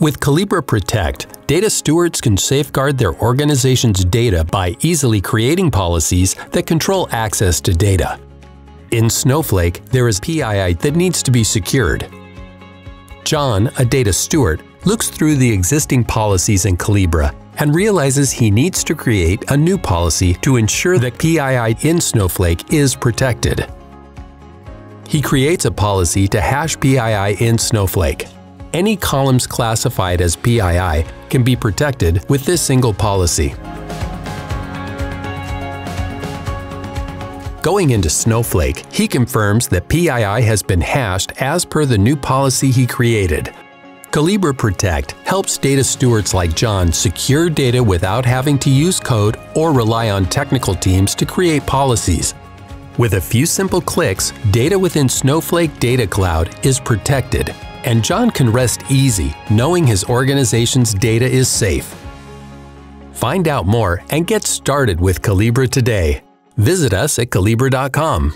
With Collibra Protect, data stewards can safeguard their organization's data by easily creating policies that control access to data. In Snowflake, there is PII that needs to be secured. John, a data steward, looks through the existing policies in Collibra and realizes he needs to create a new policy to ensure that PII in Snowflake is protected. He creates a policy to hash PII in Snowflake any columns classified as PII can be protected with this single policy. Going into Snowflake, he confirms that PII has been hashed as per the new policy he created. Collibra Protect helps data stewards like John secure data without having to use code or rely on technical teams to create policies. With a few simple clicks, data within Snowflake Data Cloud is protected and John can rest easy knowing his organization's data is safe. Find out more and get started with Collibra today. Visit us at Collibra.com.